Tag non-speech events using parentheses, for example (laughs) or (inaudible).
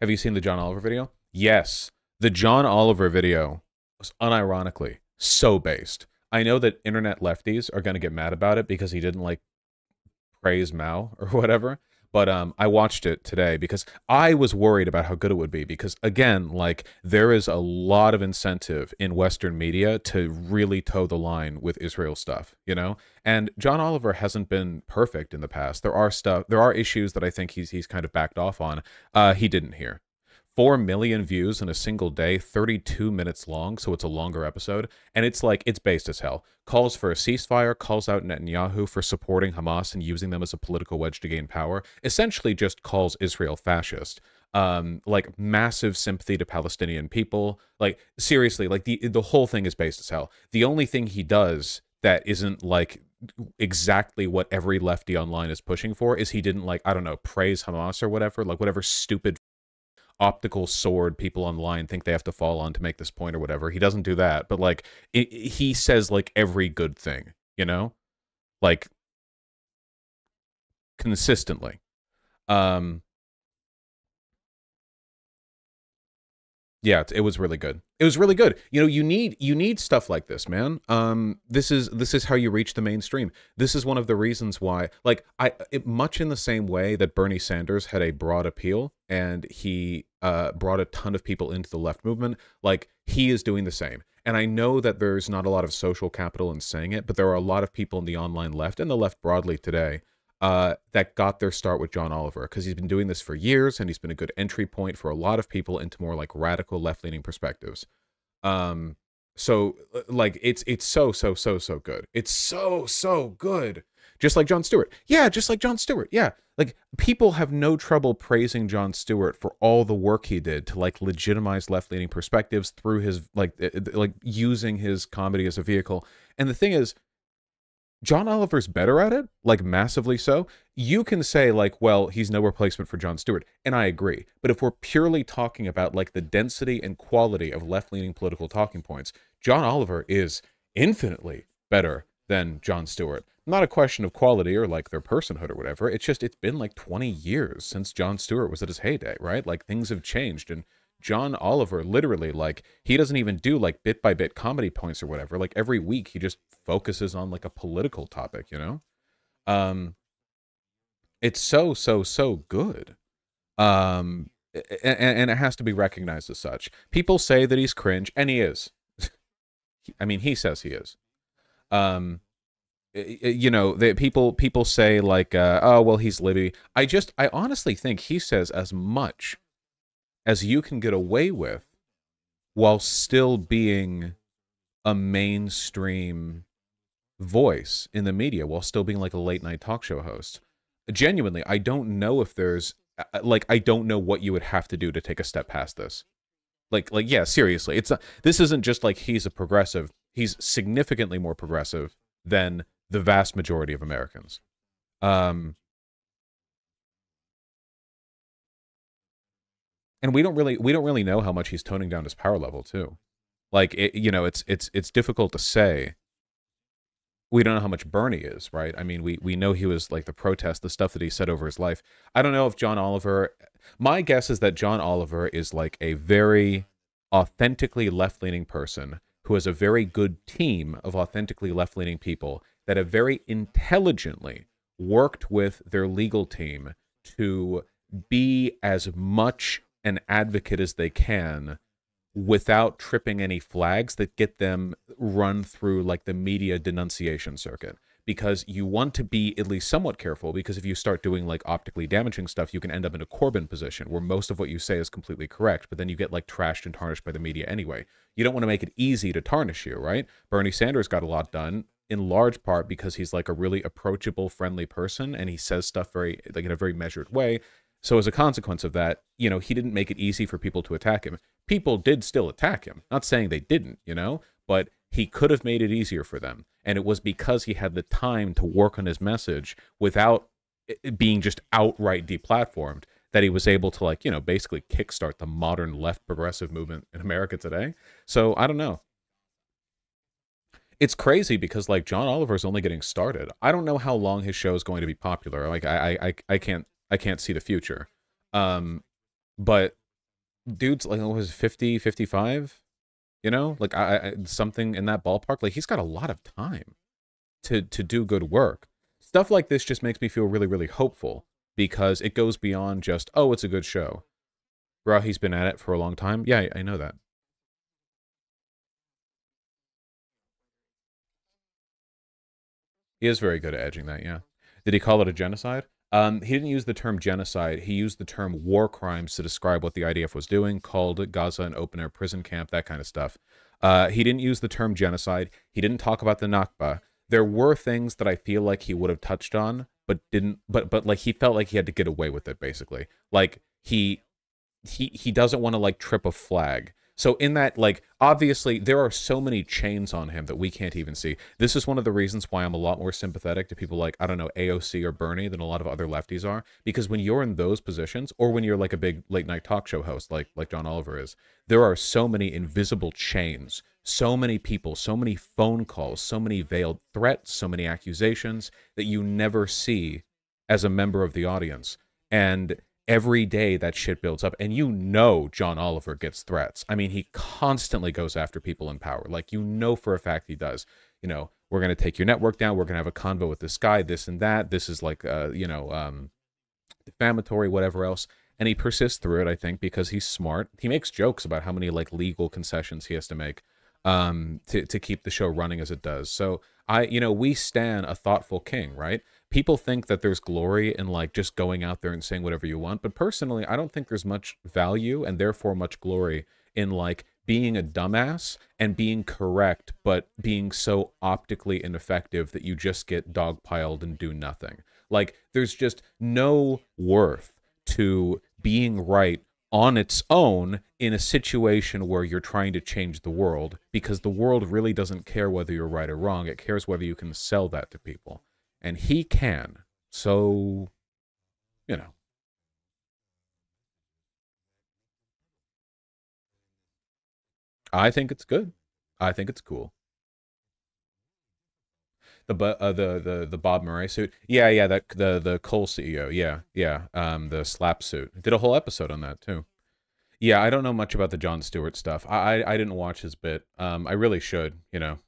Have you seen the John Oliver video? Yes. The John Oliver video was unironically so based. I know that internet lefties are going to get mad about it because he didn't like praise Mao or (laughs) whatever. But um, I watched it today because I was worried about how good it would be. Because again, like there is a lot of incentive in Western media to really toe the line with Israel stuff, you know. And John Oliver hasn't been perfect in the past. There are stuff, there are issues that I think he's he's kind of backed off on. Uh, he didn't hear. 4 million views in a single day, 32 minutes long, so it's a longer episode. And it's like, it's based as hell. Calls for a ceasefire, calls out Netanyahu for supporting Hamas and using them as a political wedge to gain power. Essentially, just calls Israel fascist. Um, like massive sympathy to Palestinian people. Like, seriously, like the, the whole thing is based as hell. The only thing he does that isn't like exactly what every lefty online is pushing for is he didn't like I don't know praise Hamas or whatever like whatever stupid optical sword people online think they have to fall on to make this point or whatever. He doesn't do that, but like it, he says like every good thing, you know? Like consistently. Um yeah it was really good. It was really good. You know you need you need stuff like this man. Um this is this is how you reach the mainstream. This is one of the reasons why like i it, much in the same way that bernie sanders had a broad appeal and he uh brought a ton of people into the left movement like he is doing the same. And i know that there's not a lot of social capital in saying it but there are a lot of people in the online left and the left broadly today uh, that got their start with John Oliver because he's been doing this for years and he's been a good entry point for a lot of people into more like radical left leaning perspectives. Um, so uh, like it's it's so so so so good. It's so so good. Just like Jon Stewart. Yeah, just like Jon Stewart. Yeah. Like people have no trouble praising Jon Stewart for all the work he did to like legitimize left-leaning perspectives through his like uh, uh, like using his comedy as a vehicle. And the thing is John Oliver's better at it, like massively so. You can say like, well, he's no replacement for Jon Stewart, and I agree. But if we're purely talking about like the density and quality of left-leaning political talking points, John Oliver is infinitely better than Jon Stewart. Not a question of quality or like their personhood or whatever. It's just it's been like 20 years since Jon Stewart was at his heyday, right? Like things have changed and John Oliver literally like he doesn't even do like bit by bit comedy points or whatever. Like every week he just focuses on like a political topic, you know? Um it's so so so good. Um and, and it has to be recognized as such. People say that he's cringe and he is. (laughs) I mean, he says he is. Um you know, the people people say like uh, oh well he's Libby. I just I honestly think he says as much as you can get away with while still being a mainstream voice in the media while still being like a late night talk show host. Genuinely, I don't know if there's uh, like I don't know what you would have to do to take a step past this. Like like yeah, seriously. It's not, this isn't just like he's a progressive. He's significantly more progressive than the vast majority of Americans. Um and we don't really we don't really know how much he's toning down his power level too. Like it, you know it's it's it's difficult to say. We don't know how much bernie is right? I mean we we know he was like the protest the stuff that he said over his life. I don't know if john oliver my guess is that john oliver is like a very authentically left-leaning person who has a very good team of authentically left-leaning people that have very intelligently worked with their legal team to be as much an advocate as they can without tripping any flags that get them run through like the media denunciation circuit. Because you want to be at least somewhat careful because if you start doing like optically damaging stuff you can end up in a corbyn position where most of what you say is completely correct but then you get like trashed and tarnished by the media anyway. You don't want to make it easy to tarnish you right? Bernie sanders got a lot done in large part because he's like a really approachable friendly person and he says stuff very like in a very measured way so as a consequence of that, you know, he didn't make it easy for people to attack him. People did still attack him. Not saying they didn't, you know, but he could have made it easier for them. And it was because he had the time to work on his message without being just outright deplatformed that he was able to like, you know, basically kickstart the modern left progressive movement in America today. So I don't know. It's crazy because like John Oliver's only getting started. I don't know how long his show is going to be popular. Like I I I can't I can't see the future. Um, but dude's like was 50, 55, you know, like I, I something in that ballpark. Like he's got a lot of time to to do good work. Stuff like this just makes me feel really, really hopeful because it goes beyond just oh, it's a good show. Bro, he's been at it for a long time. Yeah, I, I know that. He is very good at edging that, yeah. Did he call it a genocide? Um, he didn't use the term genocide. He used the term war crimes to describe what the IDF was doing, called Gaza an open air prison camp, that kind of stuff. Uh, he didn't use the term genocide. He didn't talk about the Nakba. There were things that I feel like he would have touched on, but didn't. But but like he felt like he had to get away with it, basically. Like he he he doesn't want to like trip a flag. So in that, like, obviously there are so many chains on him that we can't even see. This is one of the reasons why I'm a lot more sympathetic to people like, I don't know, AOC or Bernie than a lot of other lefties are. Because when you're in those positions, or when you're like a big late night talk show host like like John Oliver is, there are so many invisible chains, so many people, so many phone calls, so many veiled threats, so many accusations that you never see as a member of the audience. And every day that shit builds up. And you know john oliver gets threats. I mean he constantly goes after people in power. Like you know for a fact he does. You know we're going to take your network down. We're going to have a convo with this guy this and that. This is like uh you know um defamatory whatever else. And he persists through it i think because he's smart. He makes jokes about how many like legal concessions he has to make um to to keep the show running as it does. So i you know we stand a thoughtful king right? People think that there's glory in like just going out there and saying whatever you want but personally i don't think there's much value and therefore much glory in like being a dumbass and being correct but being so optically ineffective that you just get dogpiled and do nothing. Like there's just no worth to being right on its own in a situation where you're trying to change the world because the world really doesn't care whether you're right or wrong it cares whether you can sell that to people and he can. So, you know. I think it's good. I think it's cool. The uh, the the the Bob Murray suit. Yeah, yeah, that the the coal CEO. Yeah, yeah. Um, the SLAPP suit. Did a whole episode on that too. Yeah, I don't know much about the Jon Stewart stuff. I I, I didn't watch his bit. Um, I really should. You know,